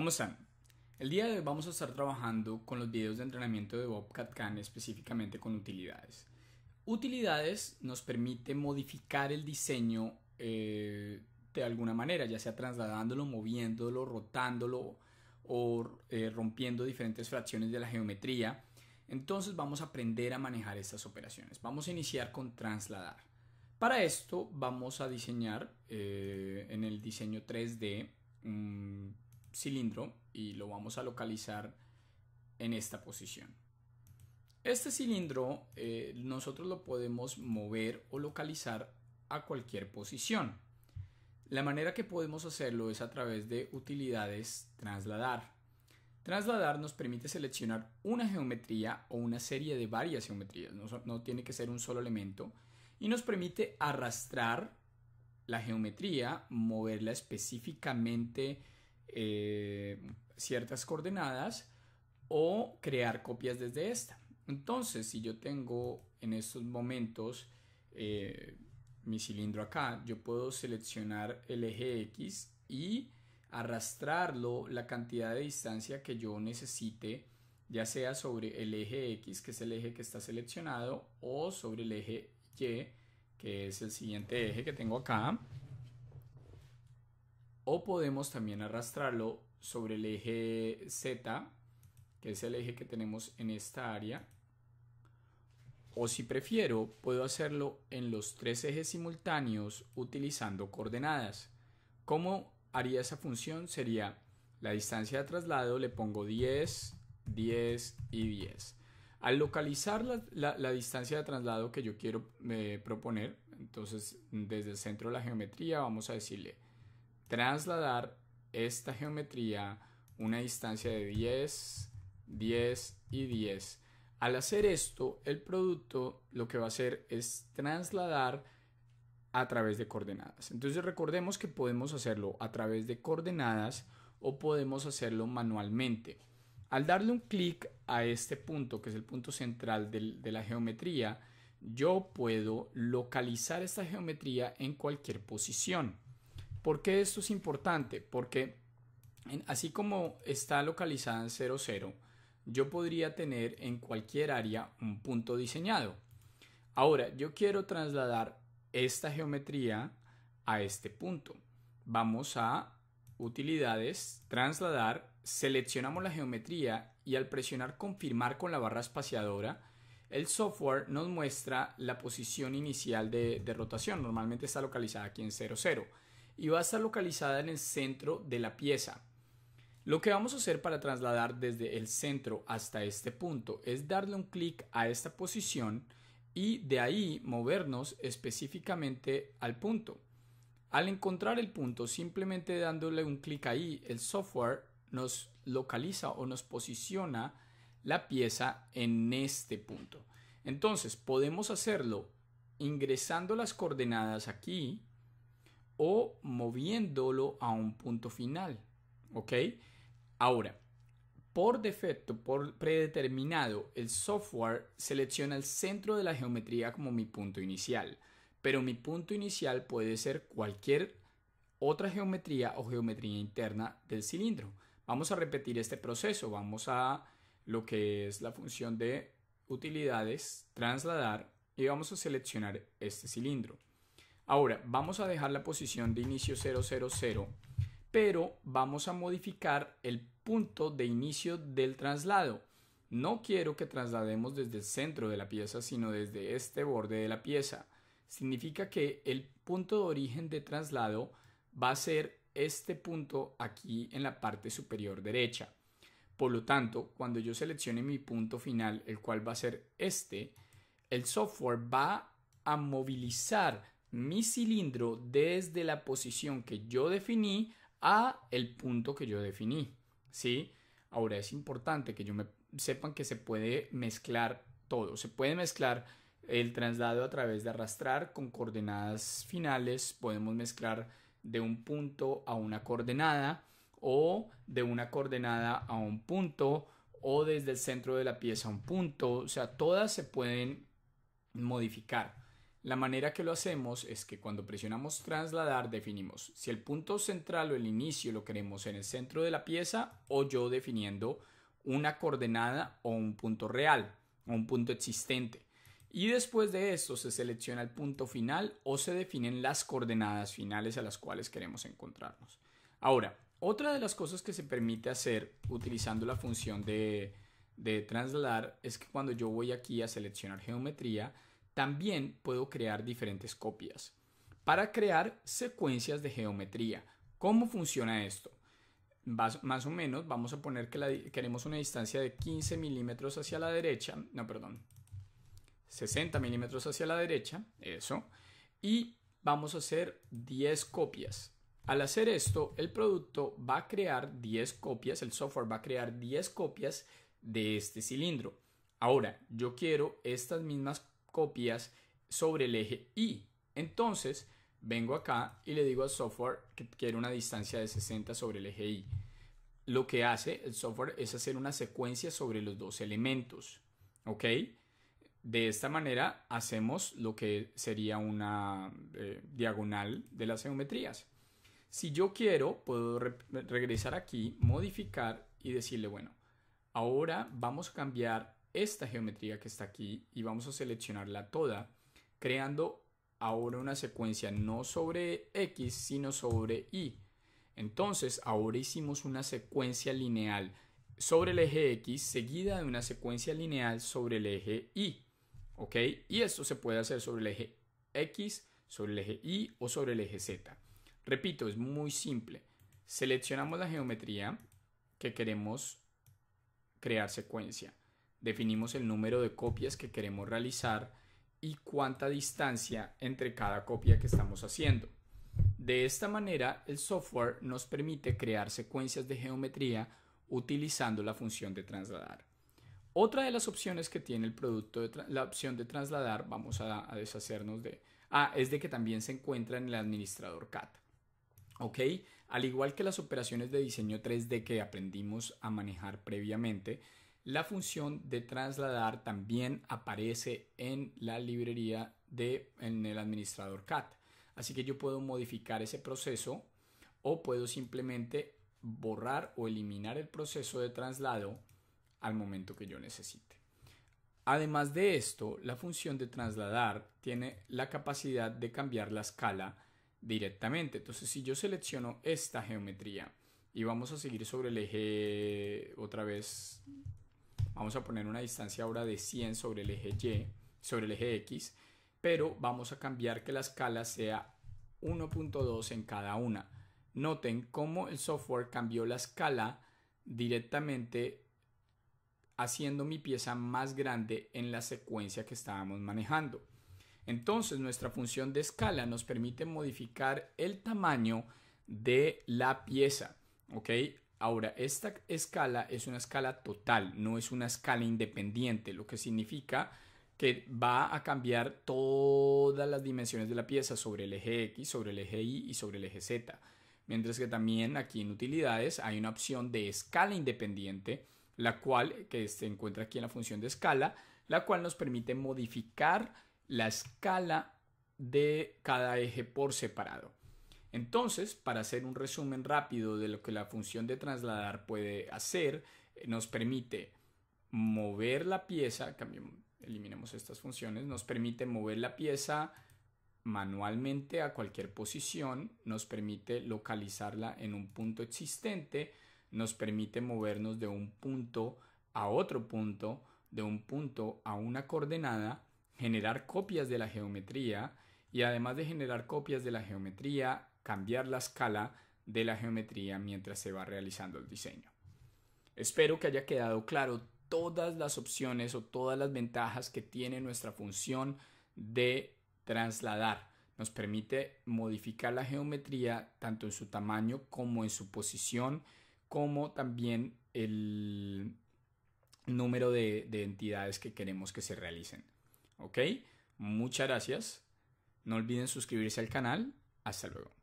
¿Cómo están? El día de hoy vamos a estar trabajando con los videos de entrenamiento de Bobcat Can, específicamente con utilidades. Utilidades nos permite modificar el diseño eh, de alguna manera, ya sea trasladándolo, moviéndolo, rotándolo o eh, rompiendo diferentes fracciones de la geometría. Entonces vamos a aprender a manejar estas operaciones. Vamos a iniciar con trasladar. Para esto vamos a diseñar eh, en el diseño 3D un cilindro y lo vamos a localizar en esta posición. Este cilindro eh, nosotros lo podemos mover o localizar a cualquier posición. La manera que podemos hacerlo es a través de utilidades trasladar. Trasladar nos permite seleccionar una geometría o una serie de varias geometrías, no, tiene que ser un solo elemento, y nos permite arrastrar la geometría, moverla específicamente eh, ciertas coordenadas o crear copias desde esta. Entonces, si yo tengo en estos momentos eh, mi cilindro acá, yo puedo seleccionar el eje X y arrastrarlo la cantidad de distancia que yo necesite, ya sea sobre el eje X, que es el eje que está seleccionado, o sobre el eje Y, que es el siguiente eje que tengo acá. O podemos también arrastrarlo sobre el eje Z, que es el eje que tenemos en esta área. O si prefiero, puedo hacerlo en los tres ejes simultáneos utilizando coordenadas. ¿Cómo haría esa función? Sería la distancia de traslado, le pongo 10, 10 y 10. Al localizar la, distancia de traslado que yo quiero eh, proponer, entonces desde el centro de la geometría vamos a decirle trasladar esta geometría una distancia de 10, 10 y 10. Al hacer esto, el producto lo que va a hacer es trasladar a través de coordenadas. Entonces recordemos que podemos hacerlo a través de coordenadas o podemos hacerlo manualmente. Al darle un clic a este punto, que es el punto central de la geometría, yo puedo localizar esta geometría en cualquier posición. ¿Por qué esto es importante? Porque así como está localizada en 0, 0, yo podría tener en cualquier área un punto diseñado. Ahora, yo quiero trasladar esta geometría a este punto. Vamos a utilidades, trasladar, seleccionamos la geometría y al presionar confirmar con la barra espaciadora, el software nos muestra la posición inicial de, rotación. Normalmente está localizada aquí en 0, 0 y va a estar localizada en el centro de la pieza. Lo que vamos a hacer para trasladar desde el centro hasta este punto es darle un clic a esta posición y de ahí movernos específicamente al punto. Al encontrar el punto, simplemente dándole un clic ahí, el software nos localiza o nos posiciona la pieza en este punto. Entonces, podemos hacerlo ingresando las coordenadas aquí o moviéndolo a un punto final. ¿Ok? Ahora, por defecto, por predeterminado, el software selecciona el centro de la geometría como mi punto inicial, pero mi punto inicial puede ser cualquier otra geometría o geometría interna del cilindro. Vamos a repetir este proceso, vamos a lo que es la función de utilidades, trasladar y vamos a seleccionar este cilindro. Ahora, vamos a dejar la posición de inicio 000, pero vamos a modificar el punto de inicio del traslado. No quiero que traslademos desde el centro de la pieza, sino desde este borde de la pieza. Significa que el punto de origen de traslado va a ser este punto aquí en la parte superior derecha. Por lo tanto, cuando yo seleccione mi punto final, el cual va a ser este, el software va a movilizar mi cilindro desde la posición que yo definí a el punto que yo definí. ¿Sí? Ahora es importante que yo sepan que se puede mezclar todo. Se puede mezclar el traslado a través de arrastrar con coordenadas finales. Podemos mezclar de un punto a una coordenada o de una coordenada a un punto o desde el centro de la pieza a un punto. O sea, todas se pueden modificar. La manera que lo hacemos es que cuando presionamos trasladar definimos si el punto central o el inicio lo queremos en el centro de la pieza o yo definiendo una coordenada o un punto real o un punto existente. Y después de esto se selecciona el punto final o se definen las coordenadas finales a las cuales queremos encontrarnos. Ahora, otra de las cosas que se permite hacer utilizando la función de, de trasladar es que cuando yo voy aquí a seleccionar geometría, también puedo crear diferentes copias para crear secuencias de geometría. ¿Cómo funciona esto? Más, o menos vamos a poner que queremos una distancia de 15 milímetros hacia la derecha, no, perdón, 60 milímetros hacia la derecha, eso, y vamos a hacer 10 copias. Al hacer esto, el producto va a crear 10 copias, el software va a crear 10 copias de este cilindro. Ahora, yo quiero estas mismas copias sobre el eje Y. Entonces, vengo acá y le digo al software que quiero una distancia de 60 sobre el eje Y. Lo que hace el software es hacer una secuencia sobre los dos elementos. ¿Ok? De esta manera hacemos lo que sería una eh, diagonal de las geometrías. Si yo quiero, puedo regresar aquí, modificar y decirle, bueno, ahora vamos a cambiar esta geometría que está aquí y vamos a seleccionarla toda, creando ahora una secuencia no sobre X, sino sobre Y. Entonces, ahora hicimos una secuencia lineal sobre el eje X seguida de una secuencia lineal sobre el eje Y. ¿Ok? Y esto se puede hacer sobre el eje X, sobre el eje Y o sobre el eje Z. Repito, es muy simple. Seleccionamos la geometría que queremos crear secuencia definimos el número de copias que queremos realizar y cuánta distancia entre cada copia que estamos haciendo. De esta manera, el software nos permite crear secuencias de geometría utilizando la función de trasladar. Otra de las opciones que tiene el producto, de la opción de trasladar, vamos a, a, deshacernos de... Ah, es de que también se encuentra en el administrador CAD. ¿Ok? Al igual que las operaciones de diseño 3D que aprendimos a manejar previamente, la función de trasladar también aparece en la librería de en el administrador CAD. Así que yo puedo modificar ese proceso o puedo simplemente borrar o eliminar el proceso de traslado al momento que yo necesite. Además de esto, la función de trasladar tiene la capacidad de cambiar la escala directamente. Entonces, si yo selecciono esta geometría y vamos a seguir sobre el eje otra vez Vamos a poner una distancia ahora de 100 sobre el eje Y, sobre el eje X, pero vamos a cambiar que la escala sea 1.2 en cada una. Noten cómo el software cambió la escala directamente haciendo mi pieza más grande en la secuencia que estábamos manejando. Entonces nuestra función de escala nos permite modificar el tamaño de la pieza. ¿ok? Ahora, esta escala es una escala total, no es una escala independiente, lo que significa que va a cambiar todas las dimensiones de la pieza sobre el eje X, sobre el eje Y y sobre el eje Z. Mientras que también aquí en utilidades hay una opción de escala independiente, la cual, que se encuentra aquí en la función de escala, la cual nos permite modificar la escala de cada eje por separado. Entonces, para hacer un resumen rápido de lo que la función de trasladar puede hacer, eh, nos permite mover la pieza, eliminemos estas funciones, nos permite mover la pieza manualmente a cualquier posición, nos permite localizarla en un punto existente, nos permite movernos de un punto a otro punto, de un punto a una coordenada, generar copias de la geometría y además de generar copias de la geometría, cambiar la escala de la geometría mientras se va realizando el diseño. Espero que haya quedado claro todas las opciones o todas las ventajas que tiene nuestra función de trasladar. Nos permite modificar la geometría tanto en su tamaño como en su posición, como también el número de, de entidades que queremos que se realicen. ¿Ok? Muchas gracias. No olviden suscribirse al canal. Hasta luego.